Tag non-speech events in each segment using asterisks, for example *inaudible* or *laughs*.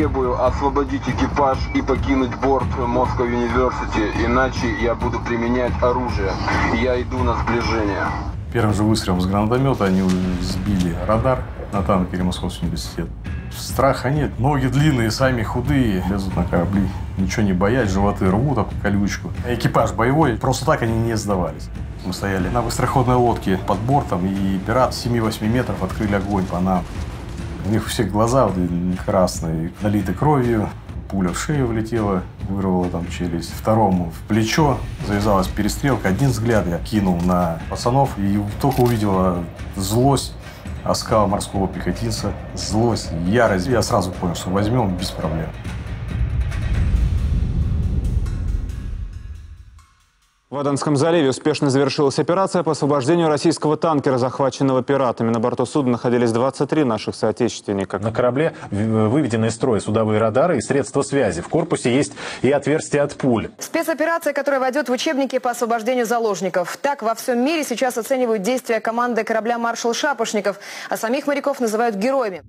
Требую освободить экипаж и покинуть борт Moscow University, иначе я буду применять оружие. Я иду на сближение. Первым же выстрелом с гранатомета они сбили радар на танкере Московский университет. Страха нет. Ноги длинные, сами худые, лезут на корабли. Ничего не боясь, животы рвут об колючку. Экипаж боевой, просто так они не сдавались. Мы стояли на быстроходной лодке под бортом, и пират с 7-8 метров открыли огонь по нам. У них у всех глаза красные, налиты кровью. Пуля в шею влетела, вырвала там челюсть. Второму в плечо завязалась перестрелка. Один взгляд я кинул на пацанов и только увидела злость оскал морского пехотинца, злость, ярость. Я сразу понял, что возьмем без проблем. В Аденском заливе успешно завершилась операция по освобождению российского танкера, захваченного пиратами. На борту судна находились 23 наших соотечественника. На корабле выведены из строя судовые радары и средства связи. В корпусе есть и отверстия от пуль. Спецоперация, которая войдет в учебники по освобождению заложников. Так во всем мире сейчас оценивают действия команды корабля «Маршал Шапошников», а самих моряков называют героями.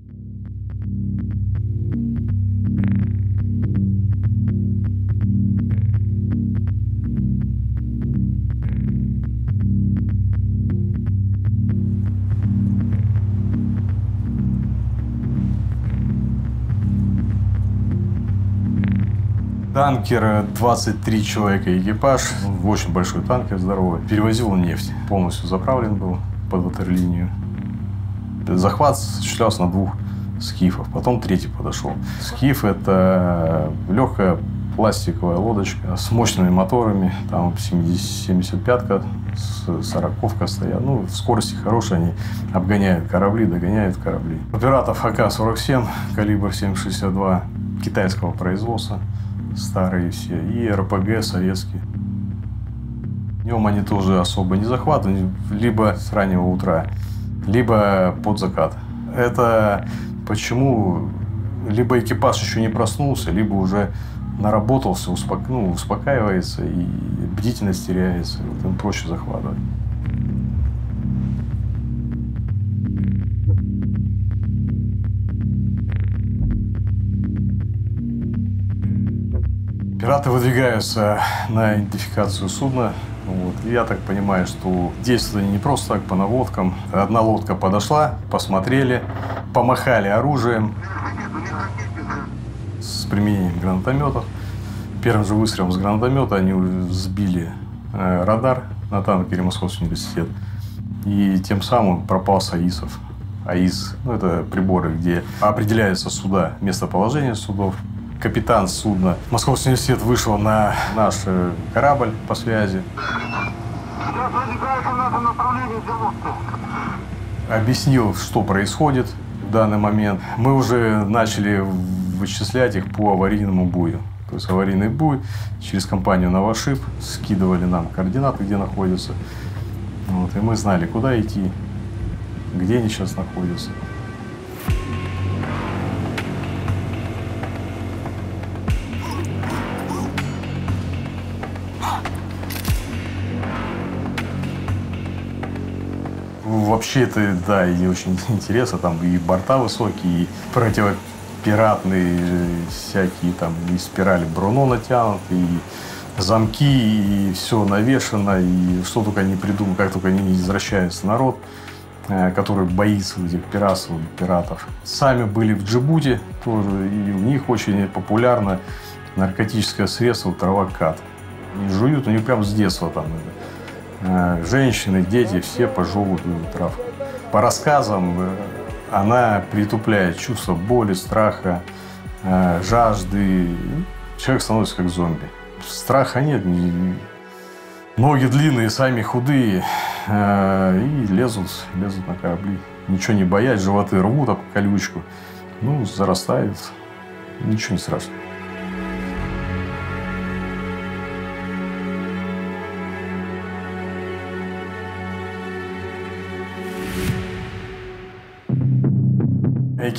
Танкер, 23 человека экипаж, очень большой танкер, здоровый. Перевозил нефть, полностью заправлен был под ватерлинию. Захват осуществлялся на двух скифов, потом третий подошел. Скиф – это легкая пластиковая лодочка с мощными моторами, там 75-ка, 40-ка стоят. Ну, скорости хорошие, они обгоняют корабли, догоняют корабли. У пиратов АК-47, калибр 7,62 китайского производства старые все, и РПГ советские. Днем они тоже особо не захватывают, либо с раннего утра, либо под закат. Это почему либо экипаж еще не проснулся, либо уже наработался, успок... ну, успокаивается и бдительность теряется, им проще захватывать. Пираты выдвигаются на идентификацию судна. Вот. я так понимаю, что действовали не просто так, по наводкам. Одна лодка подошла, посмотрели, помахали оружием с применением гранатометов. Первым же выстрелом с гранатомета они сбили э, радар на танкере Московский университет. И тем самым пропал Саисов. АИС, ну, это приборы, где определяются суда, местоположение судов, капитан судна. Московский университет вышел на наш э, корабль по связи. Объяснил, что происходит в данный момент. Мы уже начали вычислять их по аварийному бою. То есть аварийный буй через компанию «Новошип» скидывали нам координаты, где находятся. Вот, и мы знали, куда идти, где они сейчас находятся. Вообще это, да, и очень *laughs* интересно. Там и борта высокие, и противопиратные всякие там и спирали Бруно натянуты, и замки, и все навешено, и что только не придумал, как только не извращается народ, э, который боится этих пиратов, пиратов. Сами были в Джибути тоже, и у них очень популярно наркотическое средство травокат. Они жуют, у них прям с детства там Э, женщины, дети, все пожевывают травку. По рассказам, э, она притупляет чувство боли, страха, э, жажды. Человек становится как зомби. Страха нет, ноги длинные, сами худые, и лезут, лезут на корабли. Ничего не боясь, животы рвут об колючку. Ну, зарастает. Ничего не страшно.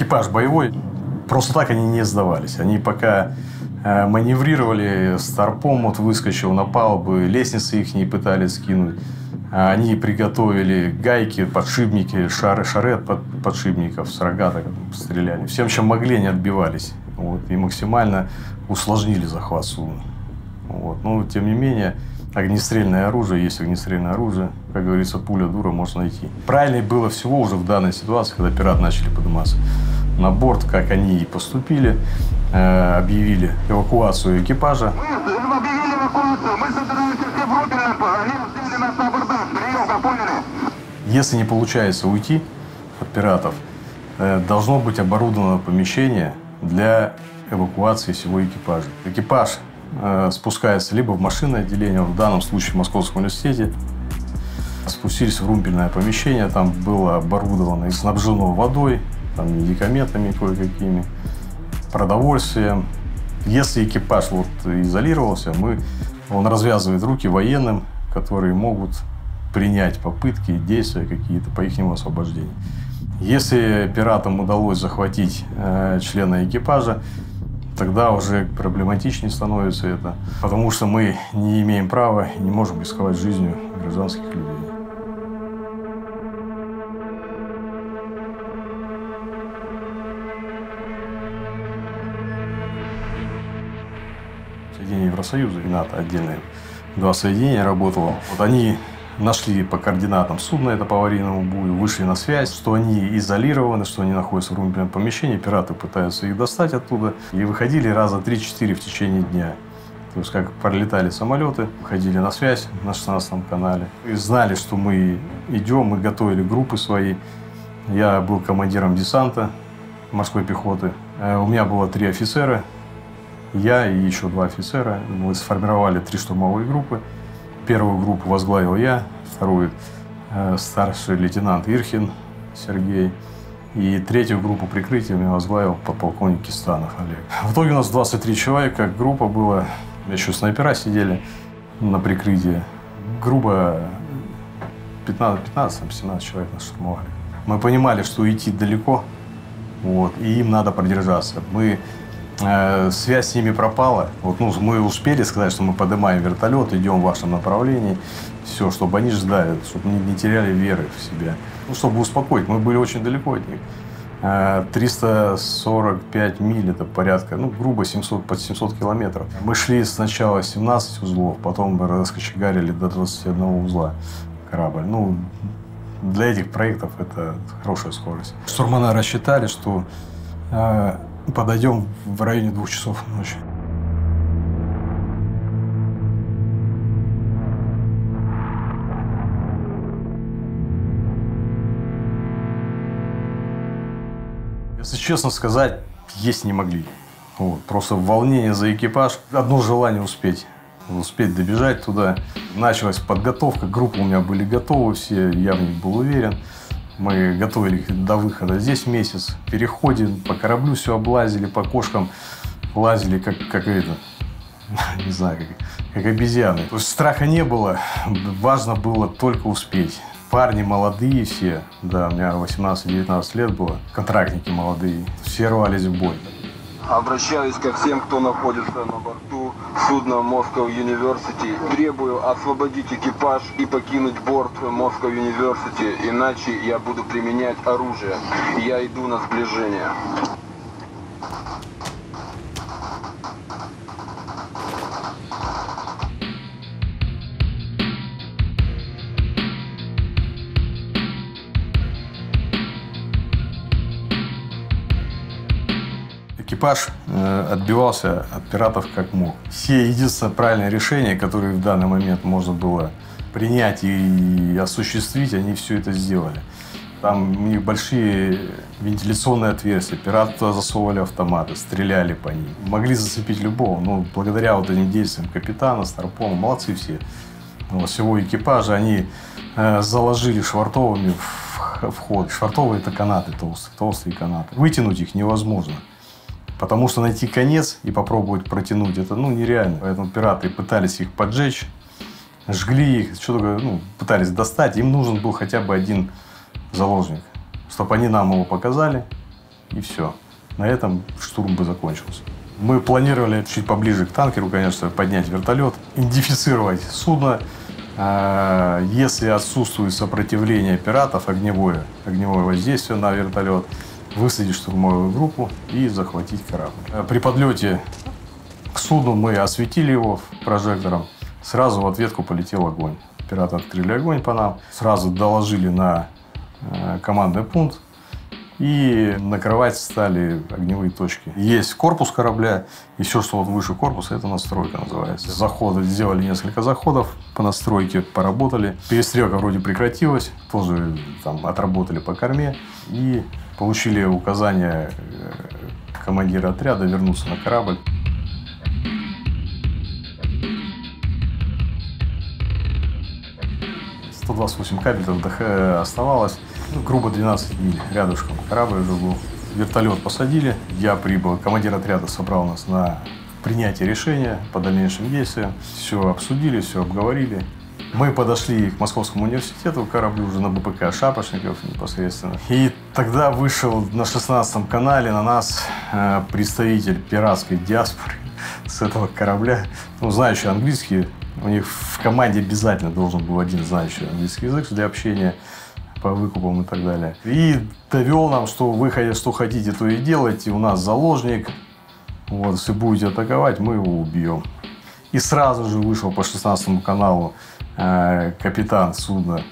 Экипаж боевой, просто так они не сдавались. Они пока э, маневрировали, старпом вот выскочил на палубу, лестницы их не пытались скинуть. Они приготовили гайки, подшипники, шары, шары от подшипников с рогаток стреляли. Всем, чем могли, они отбивались. Вот. и максимально усложнили захват судна. Вот. Но, тем не менее, огнестрельное оружие есть огнестрельное оружие. Как говорится, пуля дура можно найти. Правильнее было всего уже в данной ситуации, когда пираты начали подниматься на борт, как они и поступили, э, объявили эвакуацию экипажа. Мы объявили эвакуацию, мы собираемся все в Рупино, они взяли нас на абордаж, прием, поняли? Если не получается уйти от пиратов, э, должно быть оборудовано помещение для эвакуации всего экипажа. Экипаж спускается либо в машинное отделение, в данном случае в Московском университете, спустились в румпельное помещение, там было оборудовано и снабжено водой, там, медикаментами кое-какими, продовольствием. Если экипаж вот изолировался, мы, он развязывает руки военным, которые могут принять попытки, действия какие-то по их освобождению. Если пиратам удалось захватить э, члена экипажа, тогда уже проблематичнее становится это, потому что мы не имеем права и не можем рисковать жизнью гражданских людей. Соединение Евросоюза и НАТО отдельные два соединения работало. Вот они нашли по координатам судна это по аварийному бою, вышли на связь, что они изолированы, что они находятся в румпельном помещении, пираты пытаются их достать оттуда. И выходили раза 3-4 в течение дня. То есть, как пролетали самолеты, выходили на связь на 16 канале. И знали, что мы идем, мы готовили группы свои. Я был командиром десанта морской пехоты. Э, у меня было три офицера, я и еще два офицера. Мы сформировали три штурмовые группы. Первую группу возглавил я, вторую э, старший лейтенант Ирхин Сергей. И третью группу прикрытия меня возглавил подполковник Кистанов Олег. В итоге у нас 23 человека, группа была, еще снайпера сидели на прикрытии. Грубо 15-17 человек нас штурмовали. Мы понимали, что идти далеко, вот, и им надо продержаться. Мы Э, связь с ними пропала. Вот, ну, мы успели сказать, что мы поднимаем вертолет, идем в вашем направлении. Все, чтобы они ждали, чтобы не, не теряли веры в себя. Ну, чтобы успокоить. Мы были очень далеко от них. 345 э, миль, это порядка, ну, грубо 700, под 700 километров. Мы шли сначала 17 узлов, потом раскочегарили до 21 узла корабль. Ну, для этих проектов это хорошая скорость. Штурмана рассчитали, что э, подойдем в районе двух часов ночи. Если честно сказать, есть не могли. Вот. Просто волнение за экипаж. Одно желание успеть. Успеть добежать туда. Началась подготовка. Группы у меня были готовы все. Я в них был уверен. Мы готовили до выхода. Здесь месяц. Переходим по кораблю, все облазили, по кошкам лазили, как, как это, *laughs* не знаю, как, как обезьяны. То есть страха не было, важно было только успеть. Парни молодые все, да, у меня 18-19 лет было, контрактники молодые, все рвались в бой. Обращаюсь ко всем, кто находится на борту судна Moscow University. Требую освободить экипаж и покинуть борт Moscow University, иначе я буду применять оружие. Я иду на сближение. Экипаж э, отбивался от пиратов как мог. Все единственное правильное решение, которое в данный момент можно было принять и осуществить, они все это сделали. Там у них большие вентиляционные отверстия, пираты туда засовывали автоматы, стреляли по ним. Могли зацепить любого, но благодаря вот этим действиям капитана, Старпона, молодцы все. Всего экипажа они э, заложили швартовыми в, в ход. Швартовые это канаты толстые, толстые канаты. Вытянуть их невозможно. Потому что найти конец и попробовать протянуть это ну, нереально. Поэтому пираты пытались их поджечь, жгли их, что то ну, пытались достать. Им нужен был хотя бы один заложник, чтобы они нам его показали, и все. На этом штурм бы закончился. Мы планировали чуть поближе к танкеру, конечно, поднять вертолет, идентифицировать судно. А, если отсутствует сопротивление пиратов, огневое, огневое воздействие на вертолет, высадить штурмовую группу и захватить корабль. Э, При подлете к судну мы осветили его прожектором. Сразу в ответку полетел огонь. Пираты открыли огонь по нам. Сразу доложили на э, командный пункт. И накрывать стали огневые точки. Есть корпус корабля, и все, что вот выше корпуса, это настройка называется. Заходы, сделали несколько заходов по настройке, поработали. Перестрелка вроде прекратилась, тоже там отработали по корме. И получили указание э, командира отряда вернуться на корабль. 128 кабель оставалось. Ну, грубо 12 миль рядышком. Корабль уже был. Вертолет посадили. Я прибыл. Командир отряда собрал нас на принятие решения по дальнейшим действиям. Все обсудили, все обговорили. Мы подошли к Московскому университету, кораблю уже на БПК Шапошников непосредственно. И тогда вышел на 16 канале на нас э, представитель пиратской диаспоры *laughs* с этого корабля. Ну, знающий английский, у них в команде обязательно должен был один знающий английский язык для общения по выкупам и так далее. И довел нам, что вы что хотите, то и делайте. У нас заложник. Вот, если будете атаковать, мы его убьем. И сразу же вышел по 16 каналу капитан судна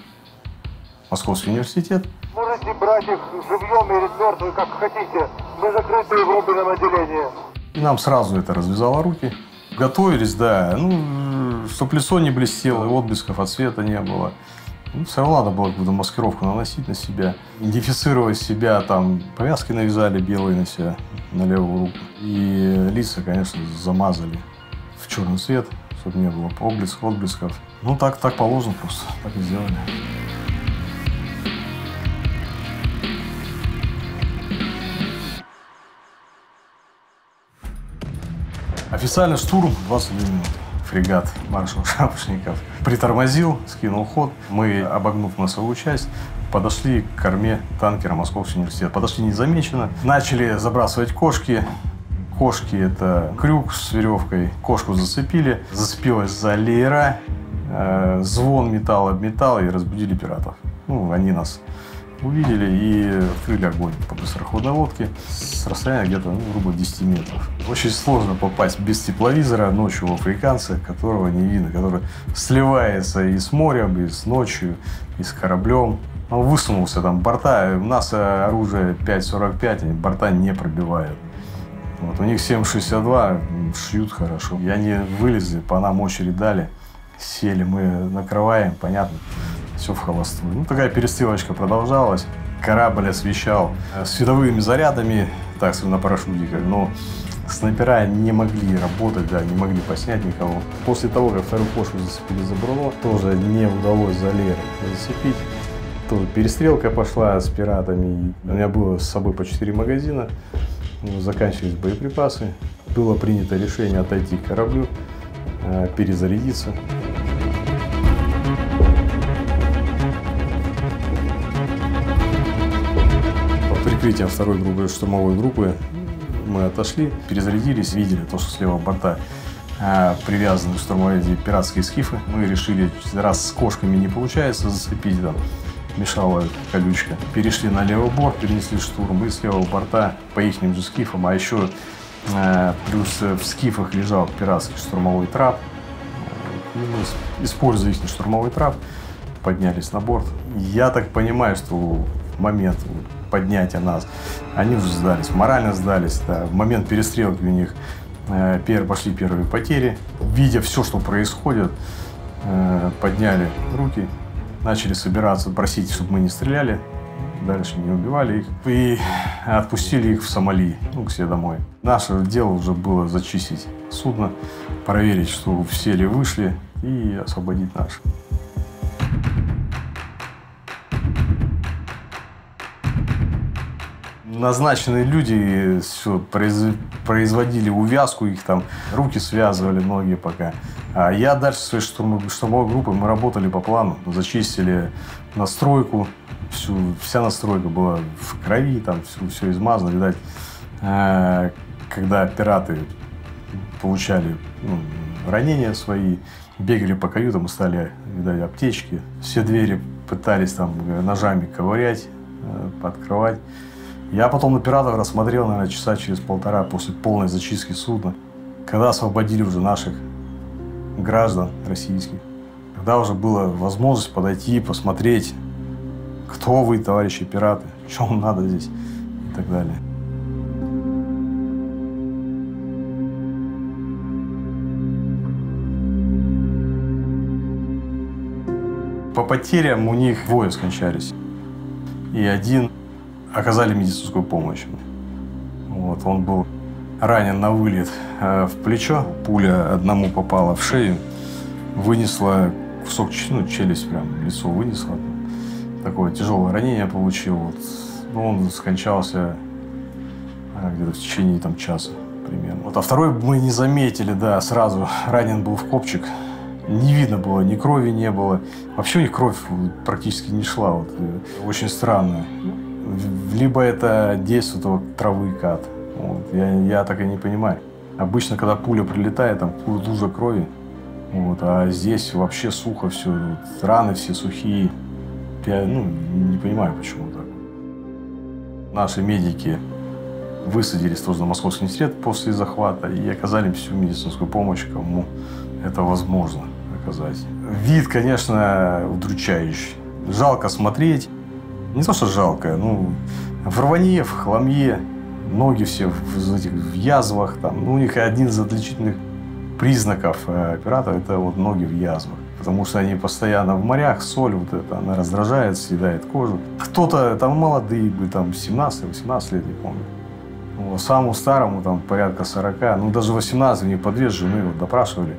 Московский университет. Можете брать их живьем или мертвые, как хотите. Мы закрыты в рубленном отделении. И нам сразу это развязало руки. Готовились, да. Ну, чтоб лицо не блестело, и отблесков от света не было. Ну, все равно надо было какую-то маскировку наносить на себя. Идентифицировать себя, там, повязки навязали белые на себя, на левую руку. И лица, конечно, замазали в черный цвет, чтобы не было отблесков. Ну, так, так положено просто. Так и сделали. Официально штурм 22 минуты. Фрегат маршал Шапошников притормозил, скинул ход. Мы, обогнув носовую часть, подошли к корме танкера Московского университета. Подошли незамеченно. Начали забрасывать кошки. Кошки – это крюк с веревкой. Кошку зацепили. Зацепилась за леера. Э, звон металла об металл и разбудили пиратов. Ну, они нас увидели и открыли огонь по быстроходной лодке с расстояния где-то, ну, грубо 10 метров. Очень сложно попасть без тепловизора ночью в африканца, которого не видно, который сливается и с морем, и с ночью, и с кораблем. Он высунулся там, борта, у нас оружие 5.45, они борта не пробивают. Вот, у них 7,62, шьют хорошо. И они вылезли, по нам очередь дали, сели, мы накрываем, понятно все в холостую. Ну, такая перестрелочка продолжалась. Корабль освещал э, световыми зарядами, так сказать, на парашютиках, но снайпера не могли работать, да, не могли поснять никого. После того, как вторую кошку зацепили за Бруно, тоже не удалось за Лерой зацепить. Тоже перестрелка пошла с пиратами. У меня было с собой по 4 магазина, заканчивались боеприпасы. Было принято решение отойти к кораблю, э, перезарядиться. прикрытием второй группы, штурмовой группы мы отошли, перезарядились, видели то, что с левого борта а, привязаны к штурмовой пиратские скифы. Мы решили, раз с кошками не получается зацепить, там, мешала колючка. Перешли на левый борт, перенесли штурм и с левого борта по их же скифам, а еще плюс в скифах лежал пиратский штурмовой трап. И мы, используя их штурмовой трап, поднялись на борт. Я так понимаю, что в момент поднятия нас, они уже сдались, морально сдались. Да. В момент перестрелки у них э, пошли первые потери. Видя все, что происходит, э, подняли руки, начали собираться, просить, чтобы мы не стреляли, дальше не убивали их. И отпустили их в Сомали, ну, к себе домой. Наше дело уже было зачистить судно, проверить, что все ли вышли и освободить наших. назначенные люди все, произ, производили увязку, их там руки связывали, ноги пока. А я дальше своей штурм, штурмовой группой мы работали по плану, зачистили настройку, всю, вся настройка была в крови, там все, все измазано, видать, э, когда пираты получали ну, ранения свои, бегали по каютам, стали, видать, аптечки, все двери пытались там ножами ковырять, э, подкрывать. Я потом на пиратов рассмотрел, наверное, часа через полтора после полной зачистки судна, когда освободили уже наших граждан российских. Когда уже была возможность подойти, посмотреть, кто вы, товарищи пираты, что вам надо здесь и так далее. По потерям у них двое скончались. И один оказали медицинскую помощь. Вот, он был ранен на вылет э, в плечо. Пуля одному попала в шею, вынесла кусок ну, челюсть, прям лицо вынесла. Такое тяжелое ранение получил. Вот. Ну, он скончался э, где-то в течение там, часа примерно. Вот, а второй мы не заметили, да, сразу *laughs* ранен был в копчик. Не видно было, ни крови не было. Вообще у них кровь практически не шла. Вот. Очень странно. Либо это действует вот, травы кат. Вот. Я, я так и не понимаю. Обычно, когда пуля прилетает, там лужа крови. Вот. А здесь вообще сухо все. Вот. Раны все сухие. Я ну, не понимаю, почему так. Наши медики высадились тоже на Московский университет после захвата и оказали всю медицинскую помощь, кому это возможно оказать. Вид, конечно, удручающий. Жалко смотреть. Не то, что жалко, ну, в рване, в хламье, ноги все в, в, этих, в язвах. Там. Ну, у них один из отличительных признаков э, оператора – это вот ноги в язвах. Потому что они постоянно в морях, соль вот это, она раздражает, съедает кожу. Кто-то, там молодые были, там 17-18 лет, не помню. Вот, самому старому, там порядка 40, ну даже 18 у них по две жены вот, допрашивали.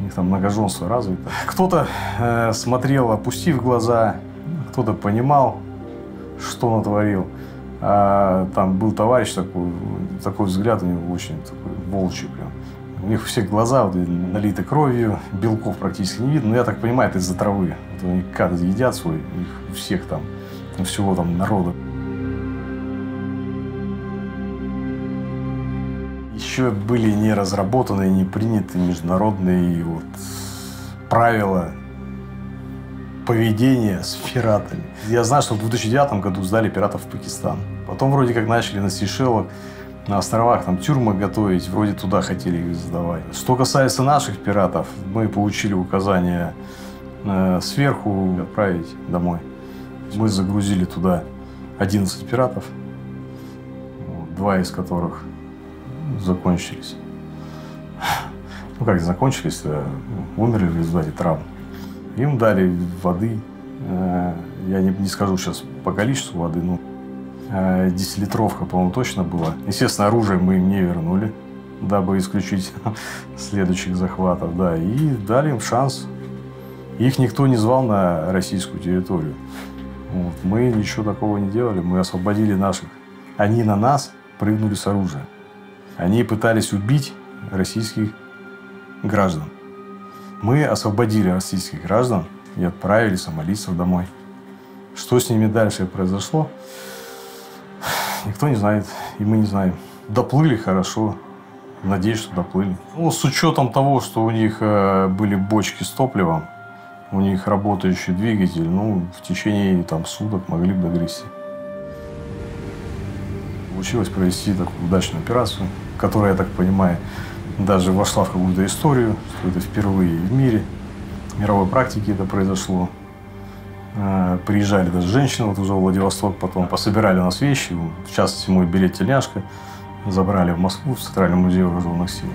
У них там многоженство развито. Кто-то э, смотрел, опустив глаза, кто-то понимал, что натворил. А там был товарищ такой, такой взгляд у него очень такой волчий прям. У них все глаза вот, налиты кровью, белков практически не видно. Но я так понимаю, это из-за травы. Вот они как едят свой, у всех там, всего там народа. Еще были не разработаны, не приняты международные вот правила поведения с пиратами. Я знаю, что в 2009 году сдали пиратов в Пакистан. Потом вроде как начали на Сейшелах, на островах там тюрьмы готовить, вроде туда хотели их сдавать. Что касается наших пиратов, мы получили указание э, сверху отправить домой. Мы загрузили туда 11 пиратов, два из которых закончились. Ну как закончились, умерли в результате травм. Им дали воды. Э, я не, не скажу сейчас по количеству воды, но 10-литровка, э, по-моему, точно была. Естественно, оружие мы им не вернули, дабы исключить *laughs* следующих захватов. Да, и дали им шанс. Их никто не звал на российскую территорию. Вот. Мы ничего такого не делали. Мы освободили наших. Они на нас прыгнули с оружия. Они пытались убить российских граждан. Мы освободили российских граждан и отправили сомалийцев домой. Что с ними дальше произошло, никто не знает, и мы не знаем. Доплыли хорошо, надеюсь, что доплыли. Ну, с учетом того, что у них э, были бочки с топливом, у них работающий двигатель, ну, в течение там, суток могли бы догрести. Получилось провести такую удачную операцию, которая, я так понимаю, даже вошла в какую-то историю, что это впервые в мире, в мировой практике это произошло. Э, приезжали даже женщины вот уже в Владивосток, потом пособирали у нас вещи, в частности мой билет тельняшка, забрали в Москву, в Центральный музей вооруженных сил.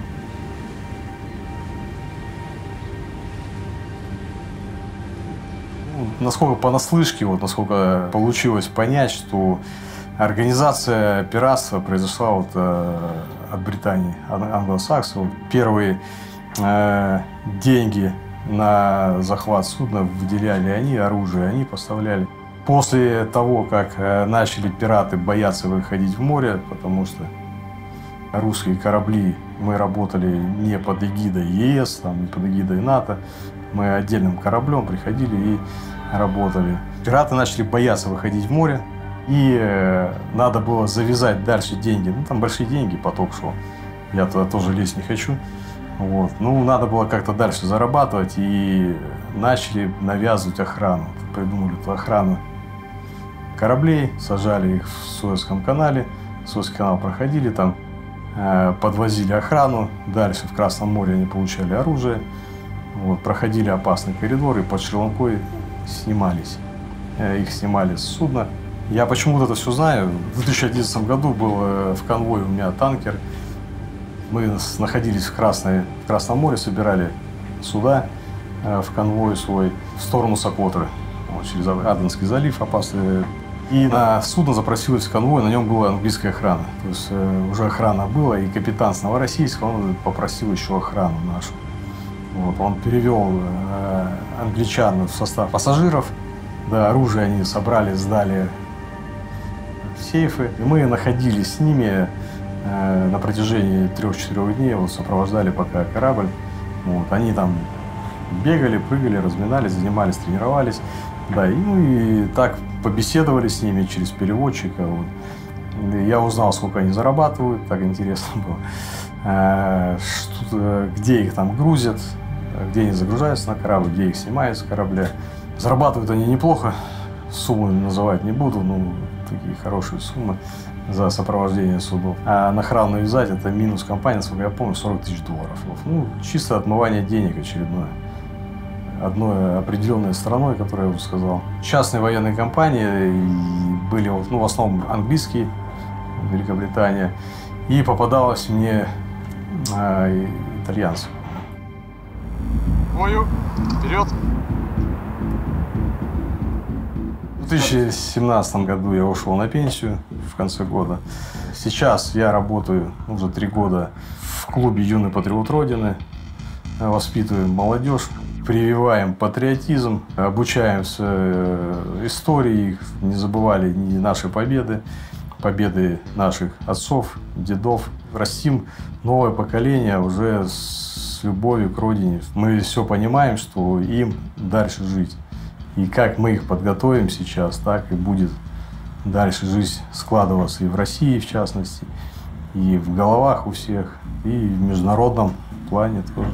Ну, насколько понаслышке, вот насколько получилось понять, что организация пиратства произошла вот э, от Британии, англосаксов. Первые э, деньги на захват судна выделяли они, оружие они поставляли. После того, как э, начали пираты бояться выходить в море, потому что русские корабли, мы работали не под эгидой ЕС, там, не под эгидой НАТО, мы отдельным кораблем приходили и работали. Пираты начали бояться выходить в море, и э, надо было завязать дальше деньги. Ну, там большие деньги, поток шел. Я туда тоже лезть не хочу. Вот. Ну, надо было как-то дальше зарабатывать. И начали навязывать охрану. Придумали эту охрану кораблей, сажали их в Суэцком канале. Суэцкий канал проходили там, э, подвозили охрану. Дальше в Красном море они получали оружие. Вот, проходили опасный коридор и под Шри-Ланкой снимались. Э, Их снимали с судна. Я почему-то это все знаю. В 2011 году был э, в конвое у меня танкер. Мы находились в, Красной, в Красном море, собирали суда э, в конвой свой в сторону Сокотры. Через Аденский залив опасный. И на судно запросилось конвой, на нем была английская охрана. То есть э, уже охрана была, и капитан с Новороссийска, он попросил еще охрану нашу. Вот, он перевел э, англичан в состав пассажиров. Да, оружие они собрали, сдали в сейфы. И мы находились с ними на протяжении трех-четырех дней, вот, сопровождали пока корабль. Вот, они там бегали, прыгали, разминались, занимались, тренировались. Да, и, ну и так побеседовали с ними через переводчика. Вот. Я узнал, сколько они зарабатывают, так интересно было. Э, что- где их там грузят, где они загружаются на корабль, где их снимают с корабля. Зарабатывают они неплохо, суммы называть не буду, ну, такие хорошие суммы за сопровождение судов. А на охрану вязать это минус компания, сколько я помню, 40 тысяч долларов. Ну, чисто отмывание денег очередное. Одной определенной страной, которую я уже сказал. Частные военные компании были ну, в основном английские, Великобритания. И попадалось мне а, итальянцы. Бою. Вперед. 2017 году я ушел на пенсию в конце года. Сейчас я работаю уже три года в клубе «Юный патриот Родины». Воспитываем молодежь, прививаем патриотизм, обучаемся э, истории, не забывали ни наши победы, победы наших отцов, дедов. Растим новое поколение уже с любовью к родине. Мы все понимаем, что им дальше жить. И как мы их подготовим сейчас, так и будет дальше жизнь складываться и в России, в частности, и в головах у всех, и в международном плане тоже.